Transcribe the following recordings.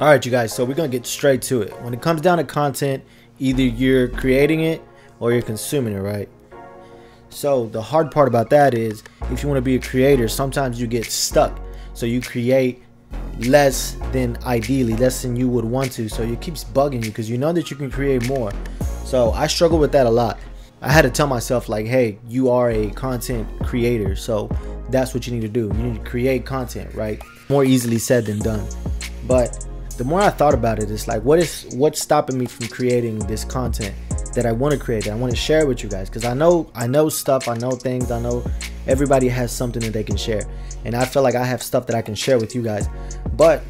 All right, you guys, so we're to get straight to it. When it comes down to content, either you're creating it or you're consuming it, right? So the hard part about that is if you want to be a creator, sometimes you get stuck. So you create less than ideally, less than you would want to. So it keeps bugging you because you know that you can create more. So I struggle with that a lot. I had to tell myself like, hey, you are a content creator. So that's what you need to do. You need to create content, right? More easily said than done. But the more I thought about it, it's like, what is what's stopping me from creating this content that I want to create? That I want to share with you guys because I know I know stuff, I know things, I know everybody has something that they can share, and I feel like I have stuff that I can share with you guys. But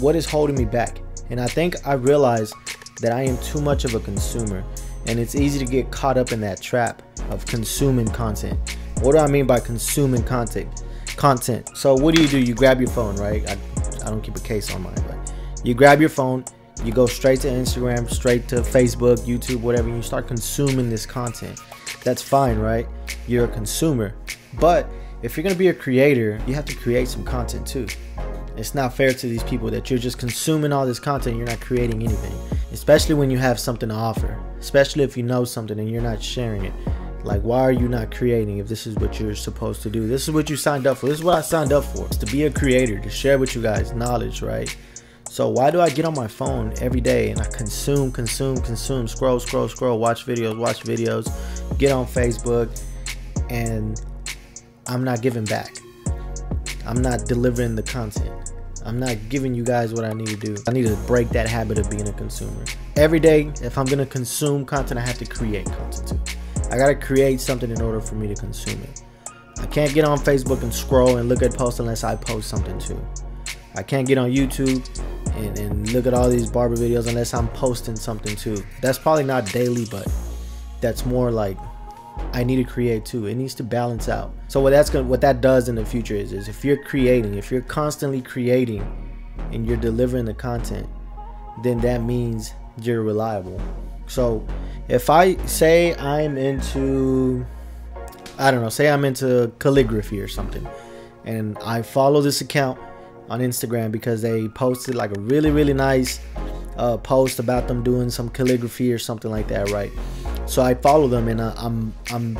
what is holding me back? And I think I realize that I am too much of a consumer, and it's easy to get caught up in that trap of consuming content. What do I mean by consuming content? Content. So what do you do? You grab your phone, right? I, I don't keep a case on mine, but you grab your phone, you go straight to Instagram, straight to Facebook, YouTube, whatever, you start consuming this content. That's fine, right? You're a consumer. But if you're gonna be a creator, you have to create some content too. It's not fair to these people that you're just consuming all this content, you're not creating anything. Especially when you have something to offer. Especially if you know something and you're not sharing it. Like, why are you not creating if this is what you're supposed to do? This is what you signed up for. This is what I signed up for. To be a creator, to share with you guys knowledge, right? So why do I get on my phone every day and I consume, consume, consume, scroll, scroll, scroll, watch videos, watch videos, get on Facebook, and I'm not giving back. I'm not delivering the content. I'm not giving you guys what I need to do. I need to break that habit of being a consumer. Every day, if I'm gonna consume content, I have to create content too. I gotta create something in order for me to consume it. I can't get on Facebook and scroll and look at posts unless I post something too. I can't get on YouTube and, and look at all these barber videos unless I'm posting something too. That's probably not daily, but that's more like I need to create too. It needs to balance out. So what that's gonna what that does in the future is is if you're creating, if you're constantly creating and you're delivering the content, then that means you're reliable. So if I say I'm into I don't know, say I'm into calligraphy or something, and I follow this account on Instagram because they posted like a really really nice uh, post about them doing some calligraphy or something like that, right? So I follow them and uh, I'm I'm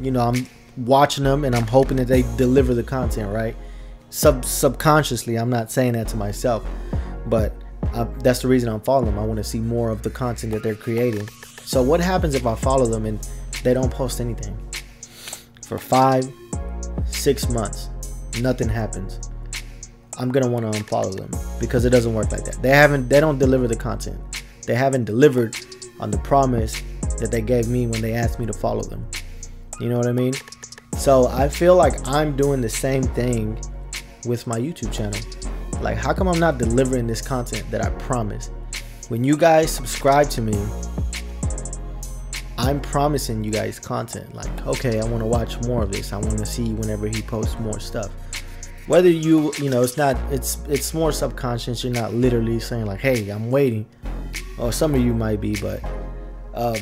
you know I'm watching them and I'm hoping that they deliver the content, right? Sub subconsciously, I'm not saying that to myself, but uh, that's the reason I'm following them. I want to see more of the content that they're creating. So what happens if I follow them and they don't post anything for five, six months? Nothing happens I'm gonna want to unfollow them because it doesn't work like that. They haven't they don't deliver the content. They haven't delivered on the promise that they gave me when they asked me to follow them. You know what I mean? So I feel like I'm doing the same thing with my YouTube channel. Like how come I'm not delivering this content that I promised? When you guys subscribe to me, I'm promising you guys content. Like, okay, I want to watch more of this. I want to see whenever he posts more stuff whether you you know it's not it's it's more subconscious. You're not literally saying like hey i'm waiting. Or some of you might be but um,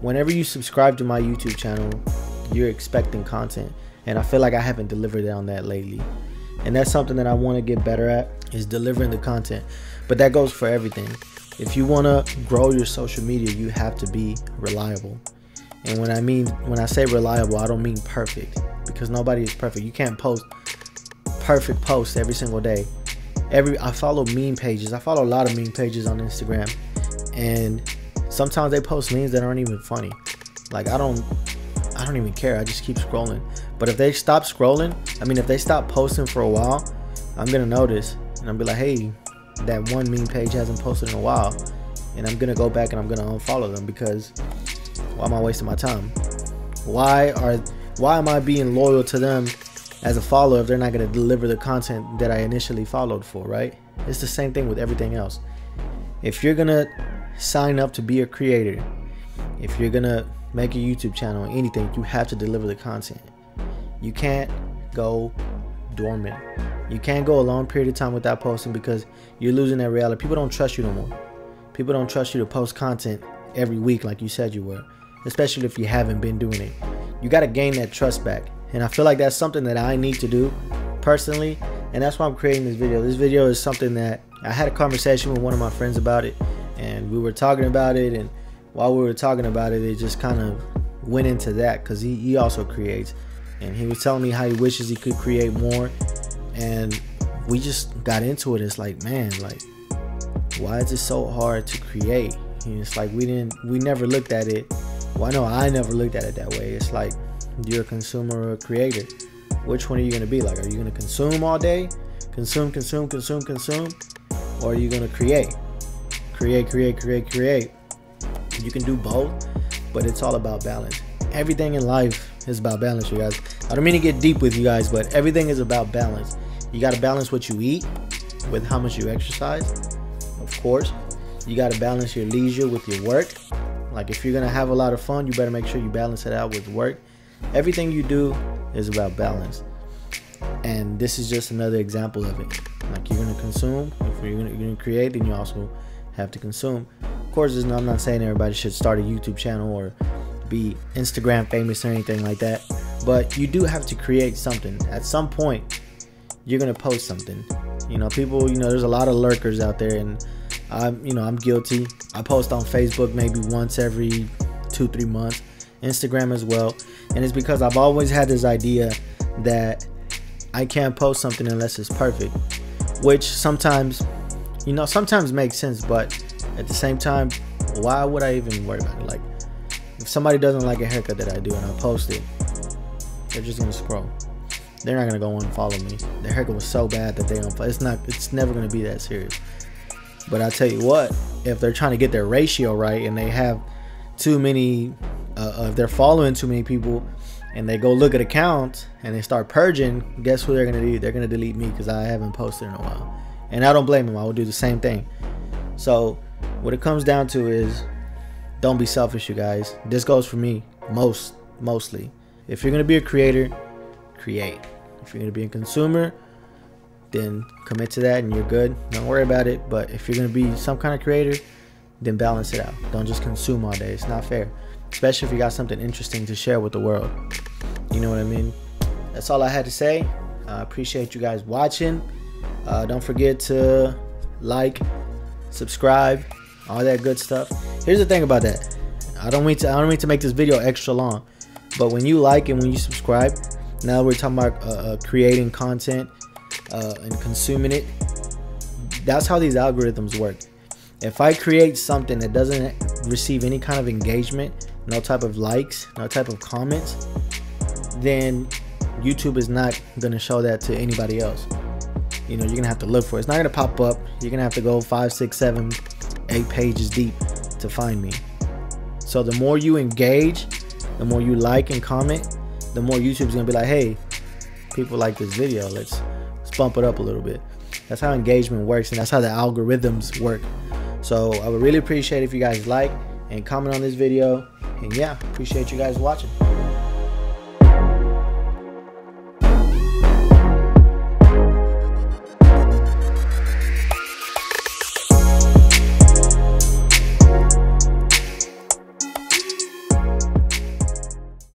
whenever you subscribe to my youtube channel you're expecting content. And i feel like i haven't delivered on that lately. And that's something that i want to get better at is delivering the content. But that goes for everything. If you want to grow your social media you have to be reliable. And when i mean when i say reliable i don't mean perfect because nobody is perfect. You can't post perfect post every single day. Every I follow meme pages. I follow a lot of meme pages on Instagram, and sometimes they post memes that aren't even funny. Like I don't, I don't even care. I just keep scrolling. But if they stop scrolling, I mean, if they stop posting for a while, I'm gonna notice, and I'll be like, hey, that one meme page hasn't posted in a while, and I'm gonna go back and I'm gonna unfollow them because why am I wasting my time? Why are why am I being loyal to them as a follower if they're not going to deliver the content that I initially followed for, right? It's the same thing with everything else. If you're going to sign up to be a creator, if you're going to make a YouTube channel, or anything, you have to deliver the content. You can't go dormant. You can't go a long period of time without posting because you're losing that reality. People don't trust you no more. People don't trust you to post content every week like you said you were, especially if you haven't been doing it. You got to gain that trust back. And I feel like that's something that I need to do personally. And that's why I'm creating this video. This video is something that I had a conversation with one of my friends about it, and we were talking about it. And while we were talking about it, it just kind of went into that because he, he also creates. And he was telling me how he wishes he could create more. And we just got into it. It's like, man, like, why is it so hard to create? And it's like we didn't, we never looked at it. Well, I know I never looked at it that way. It's like you're a consumer or a creator. Which one are you gonna be? Like, are you gonna consume all day? Consume, consume, consume, consume? Or are you gonna create? Create, create, create, create. You can do both, but it's all about balance. Everything in life is about balance, you guys. I don't mean to get deep with you guys, but everything is about balance. You gotta balance what you eat with how much you exercise, of course. You gotta balance your leisure with your work. Like if you're gonna have a lot of fun, you better make sure you balance it out with work. Everything you do is about balance. And this is just another example of it. Like you're gonna consume, if you're gonna, you're gonna create, then you also have to consume. Of course, I'm not saying everybody should start a YouTube channel or be Instagram famous or anything like that. But you do have to create something. At some point, you're gonna post something. You know, people, you know, there's a lot of lurkers out there, and I'm, you know, I'm guilty. I post on Facebook maybe once every two, three months, Instagram as well, and it's because I've always had this idea that I can't post something unless it's perfect, which sometimes, you know, sometimes makes sense, but at the same time, why would I even worry about it? Like, if somebody doesn't like a haircut that I do and I post it, they're just gonna scroll. They're not gonna go and follow me. The haircut was so bad that they don't. It's not. It's never gonna be that serious. But I tell you what, if they're trying to get their ratio right and they have too many, uh, if they're following too many people, and they go look at accounts and they start purging, guess who they're gonna do? They're gonna delete me because I haven't posted in a while. And I don't blame them. I would do the same thing. So what it comes down to is don't be selfish, you guys. This goes for me most mostly. If you're gonna be a creator, create. If you're gonna be a consumer, then commit to that and you're good. Don't worry about it. But if you're gonna be some kind of creator, then balance it out. Don't just consume all day. It's not fair. Especially if you got something interesting to share with the world. You know what I mean? That's all I had to say. I uh, appreciate you guys watching. Uh, don't forget to like, subscribe, all that good stuff. Here's the thing about that. I don't mean to. I don't mean to make this video extra long, but when you like and when you subscribe, now we're talking about uh, uh, creating content uh, and consuming it. That's how these algorithms work. If I create something that doesn't receive any kind of engagement, no type of likes, no type of comments, then YouTube is not gonna show that to anybody else. You know, you're gonna have to look for it. It's not gonna pop up. You're gonna have to go five, six, seven, eight pages deep to find me. So the more you engage, the more you like and comment, the more YouTube's gonna be like, hey, people like this video. Let's let's bump it up a little bit. That's how engagement works, and that's how the algorithms work. So I would really appreciate if you guys like and comment on this video. And yeah, appreciate you guys watching.